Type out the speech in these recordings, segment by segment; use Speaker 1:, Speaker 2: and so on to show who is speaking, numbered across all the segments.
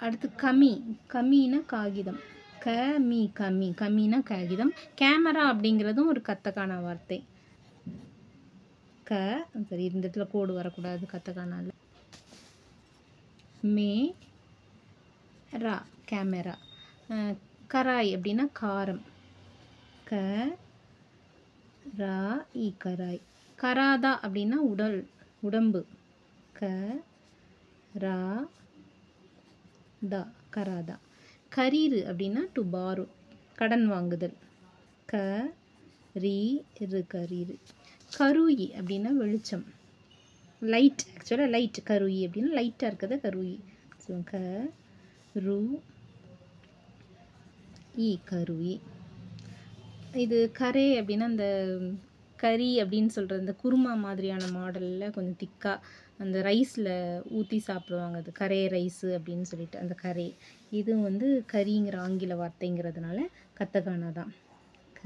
Speaker 1: அடுத்து கமி. கமினா காகிதம். க மீ கமி. கமினா காகிதம். கேமரா அப்படிங்கிறதும் ஒரு கத்தக்கான வார்த்தை. க சரி இந்த இடத்துல கோடு வரக்கூடாது கத்தக்கானால மே ரா கேமரா. கராய் அப்படின்னா காரம். க ரா இ கராய். கராதா அப்படின்னா உடல் உடம்பு. க ரா தா கராதா. கரீரு அப்படின்னா டு பாரு கடன் வாங்குதல். க ரீ இரு கரீரு. கருயி அப்படின்னா வெளிச்சம். லைட் ஆக்சுவலாக லைட் கருயி அப்படின்னா லைட்டாக இருக்கிறத கருயி. ஸோ க ரு இ கருவி இது கரே அப்படின்னா அந்த கறி அப்படின்னு சொல்கிற இந்த குருமா மாதிரியான மாடலில் கொஞ்சம் திக்காக அந்த ரைஸில் ஊற்றி சாப்பிடுவாங்க அது. கரே ரைஸு அப்படின்னு சொல்லிட்டு அந்த கரே இது வந்து கறிங்கிற ஆங்கில வார்த்தைங்கிறதுனால கத்தகானா தான். க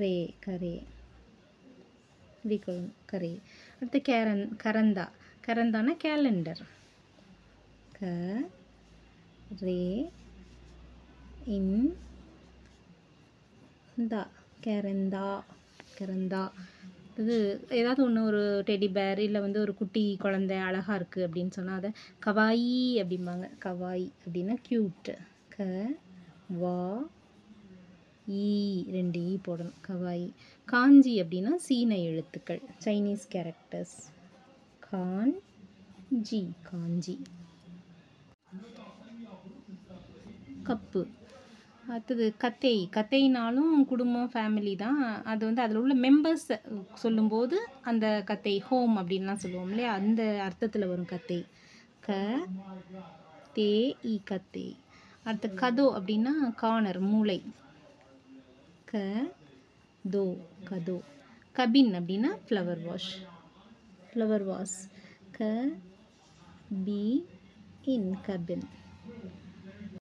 Speaker 1: ரே கரே. இப்படி கரே. அடுத்து கேரன் கரந்தா. கரந்தானா கேலண்டர் க ரே இன் தா. கேரந்தா. கரந்தா இது ஏதாவது ஒன்று ஒரு டெடி பேர் இல்லை வந்து ஒரு குட்டி குழந்தை அழகாக இருக்குது அப்படின்னு சொன்னால் அதை கவாயி அப்படிம்பாங்க. கவாய் அப்படின்னா க்யூட் க வா ஈ ரெண்டு ஈ போடணும். கவாய். காஞ்சி அப்படின்னா சீன எழுத்துக்கள். Chinese characters kanji kanji. Cup. அடுத்தது கத்தை. கத்தைனாலும் குடும்பம் ஃபேமிலி தான். அது வந்து அதில் உள்ள மெம்பர்ஸ் சொல்லும்போது அந்த கத்தை ஹோம் அப்படின்லாம் சொல்லுவோம் இல்லையா? அந்த அர்த்தத்தில் வரும் கத்தை. க தே இ கத்தை. அடுத்து கதோ அப்படின்னா கார்னர் மூளை. க தோ கதோ. கபின் அப்படின்னா ஃப்ளவர் வாஷ் ஃப்ளவர் வாஷ் க பி இன் கபின்.